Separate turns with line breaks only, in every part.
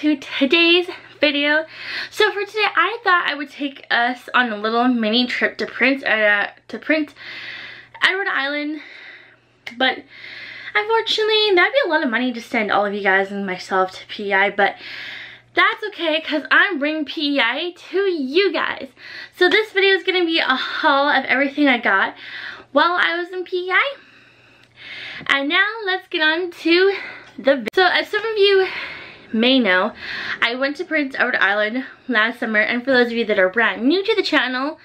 to today's video. So for today, I thought I would take us on a little mini trip to Prince, uh, to Prince Edward Island. But unfortunately, that'd be a lot of money to send all of you guys and myself to PEI. But that's okay because I'm bringing PEI to you guys. So this video is going to be a haul of everything I got while I was in PEI. And now let's get on to the video. So as some of you may know, I went to Prince Edward Island last summer. And for those of you that are brand new to the channel,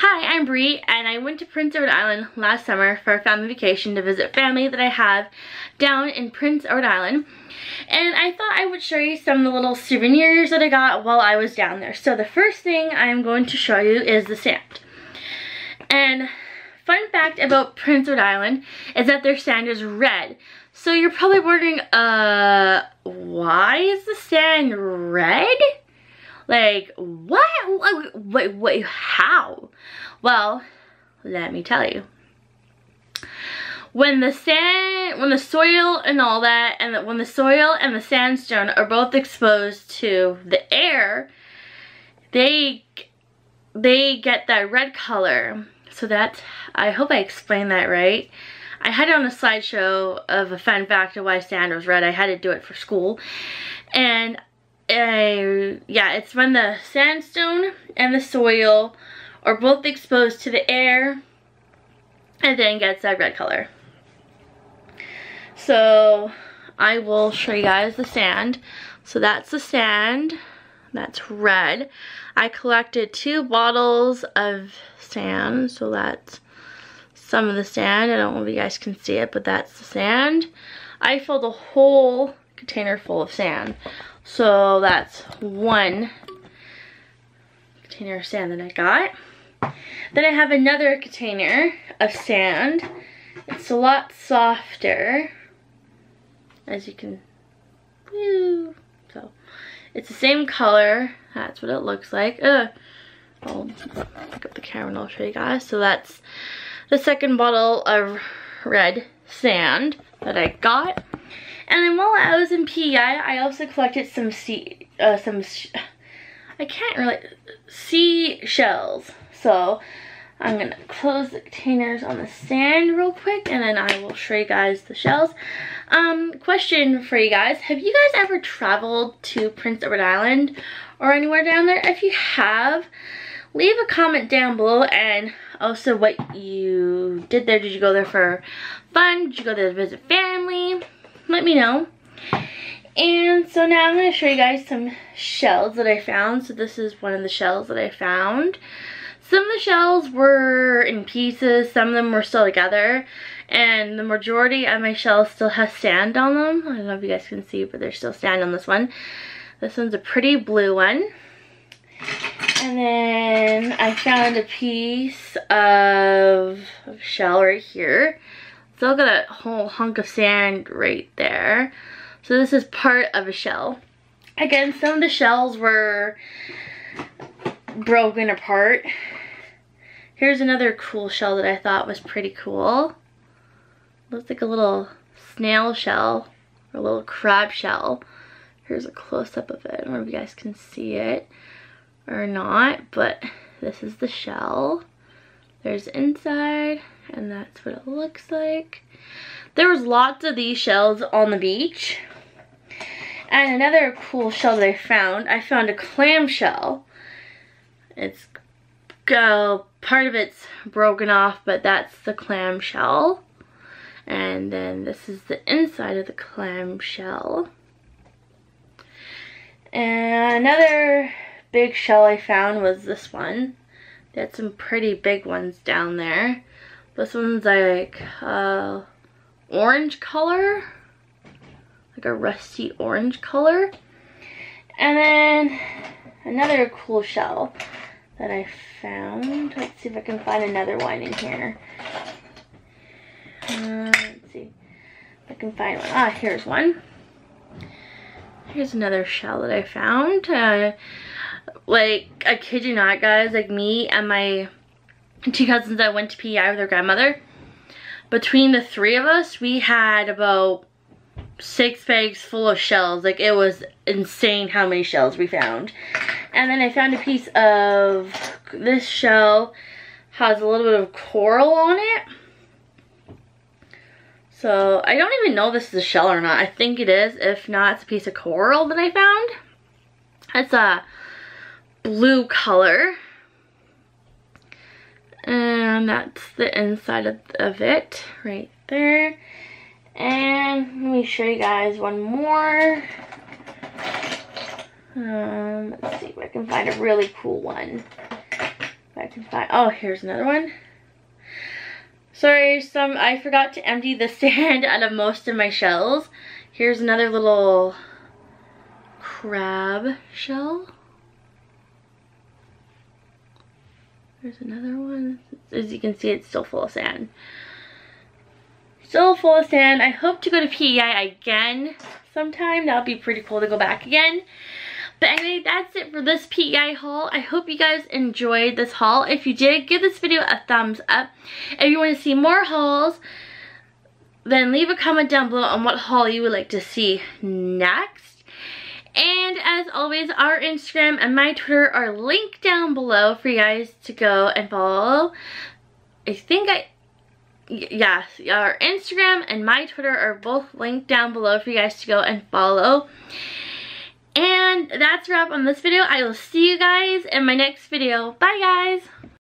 Hi, I'm Bri, and I went to Prince Edward Island last summer for a family vacation to visit family that I have down in Prince Edward Island. And I thought I would show you some of the little souvenirs that I got while I was down there. So the first thing I'm going to show you is the sand. And fun fact about Prince Edward Island is that their sand is red. So you're probably wondering, uh, why is the sand red? Like, what? Wait, wait, how? Well, let me tell you. When the sand, when the soil and all that, and the, when the soil and the sandstone are both exposed to the air, they, they get that red color. So that's, I hope I explained that right. I had it on a slideshow of a fun fact of why sand was red. I had to do it for school. And uh, yeah, it's when the sandstone and the soil are both exposed to the air and then gets that red color. So I will show you guys the sand. So that's the sand. That's red. I collected two bottles of sand. So that's some of the sand. I don't know if you guys can see it, but that's the sand. I filled a whole container full of sand. So that's one container of sand that I got. Then I have another container of sand. It's a lot softer, as you can, woo. so it's the same color. That's what it looks like. Ugh. I'll pick up the camera and I'll show you guys. So that's the second bottle of red sand that I got. And then while I was in PEI, I also collected some sea, uh, some, I can't really, sea shells. So I'm to close the containers on the sand real quick and then I will show you guys the shells. Um, question for you guys. Have you guys ever traveled to Prince Edward Island or anywhere down there? If you have, leave a comment down below and also what you did there. Did you go there for fun? Did you go there to visit family? let me know. And so now I'm going to show you guys some shells that I found. So this is one of the shells that I found. Some of the shells were in pieces, some of them were still together, and the majority of my shells still has sand on them. I don't know if you guys can see, but there's still sand on this one. This one's a pretty blue one. And then I found a piece of, shell right here. Still got a whole hunk of sand right there. So this is part of a shell. Again, some of the shells were broken apart. Here's another cool shell that I thought was pretty cool. Looks like a little snail shell or a little crab shell. Here's a close-up of it. I don't know if you guys can see it or not, but this is the shell. There's inside and that's what it looks like. There was lots of these shells on the beach. And another cool shell that I found, I found a clam shell. It's, uh, part of it's broken off, but that's the clam shell. And then this is the inside of the clam shell. And another big shell I found was this one. They had some pretty big ones down there. This one's like uh, orange color, like a rusty orange color. And then another cool shell that I found. Let's see if I can find another one in here. Uh, let's see if I can find one. Ah, here's one. Here's another shell that I found. Uh, like, I kid you not, guys, like me and my two cousins that went to PEI with their grandmother. Between the three of us, we had about six bags full of shells. Like it was insane how many shells we found. And then I found a piece of this shell has a little bit of coral on it. So I don't even know this is a shell or not. I think it is. If not, it's a piece of coral that I found. It's a blue color. And that's the inside of, of it right there. And let me show you guys one more. Um, let's see if I can find a really cool one. If I can find, oh, here's another one. Sorry, some I forgot to empty the sand out of most of my shells. Here's another little crab shell. There's another one. As you can see, it's still full of sand still full of sand. I hope to go to PEI again sometime. That would be pretty cool to go back again. But anyway, that's it for this PEI haul. I hope you guys enjoyed this haul. If you did, give this video a thumbs up. If you want to see more hauls, then leave a comment down below on what haul you would like to see next. And as always, our Instagram and my Twitter are linked down below for you guys to go and follow. I think I yes, our Instagram and my Twitter are both linked down below for you guys to go and follow. And that's a wrap on this video. I will see you guys in my next video. Bye guys!